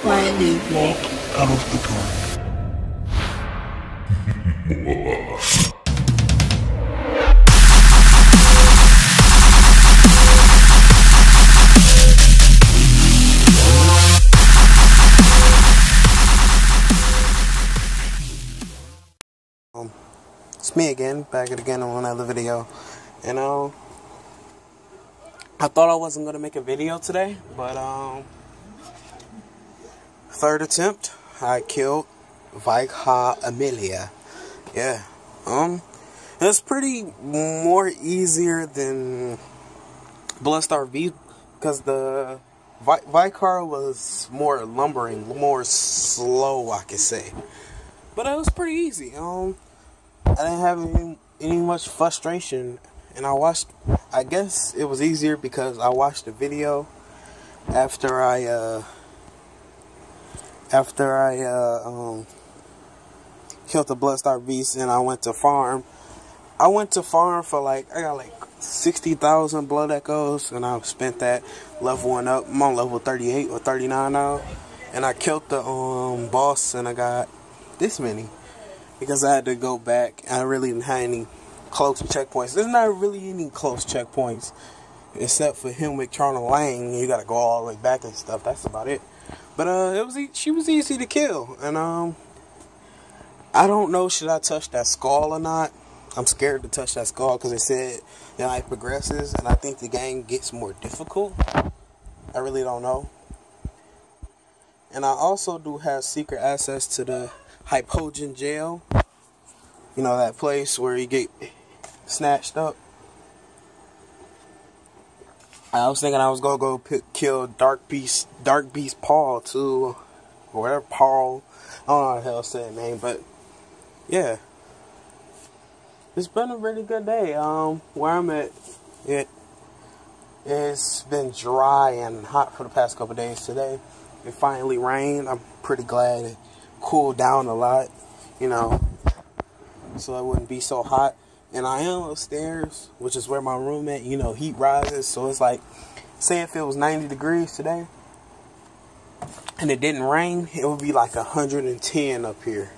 quietly walk out of the. Um, it's me again, back again on another video. And um I thought I wasn't gonna make a video today, but um third attempt, I killed Vicar Amelia. Yeah. Um it's pretty more easier than Bloodstar V because the Vi- Vicar was more lumbering, more slow, I could say. But it was pretty easy. Um, I didn't have any, any much frustration, and I watched. I guess it was easier because I watched the video after I uh after I uh um killed the Blood-starved Beast, and I went to farm. I went to farm for like I got like sixty thousand blood echoes, and I spent that leveling up. I'm on level thirty eight or thirty nine now, and I killed the um boss, and I got this many because I had to go back. I really didn't have any close checkpoints. There's not really any close checkpoints except for him with Charlie Lang. You got to go all the way back and stuff. That's about it. But uh, it was she was easy to kill, and um, I don't know should I touch that skull or not. I'm scared to touch that skull because it said the night progresses, and I think the game gets more difficult. I really don't know. And I also do have secret access to the Hypogean jail. You know that place where you get snatched up. I was thinking I was gonna go pick, kill Dark Beast, Dark Beast Paul too, or whatever Paul. I don't know how the hell to say his name, but yeah, it's been a really good day. Um, where I'm at, it it's been dry and hot for the past couple days. Today, it finally rained. I'm pretty glad it cooled down a lot, you know, so it wouldn't be so hot. And I am upstairs, which is where my room at. You know, heat rises, so it's like, say if it was 90 degrees today, and it didn't rain, it would be like 110 up here.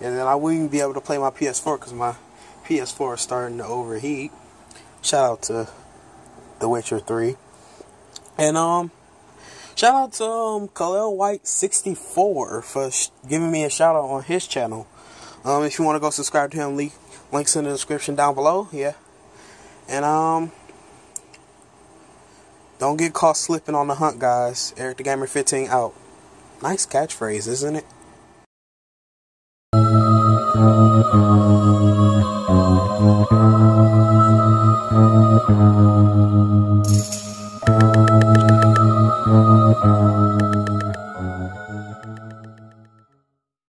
And then I wouldn't be able to play my PS4 because my PS4 is starting to overheat. Shout out to The Witcher 3. And, um, shout out to, um, Khalil White 64 for sh- giving me a shout out on his channel. Um, if you want to go subscribe to him, link, links in the description down below. Yeah. And, um, don't get caught slipping on the hunt, guys. Eric the Gamer 15 out. Nice catchphrase, isn't it?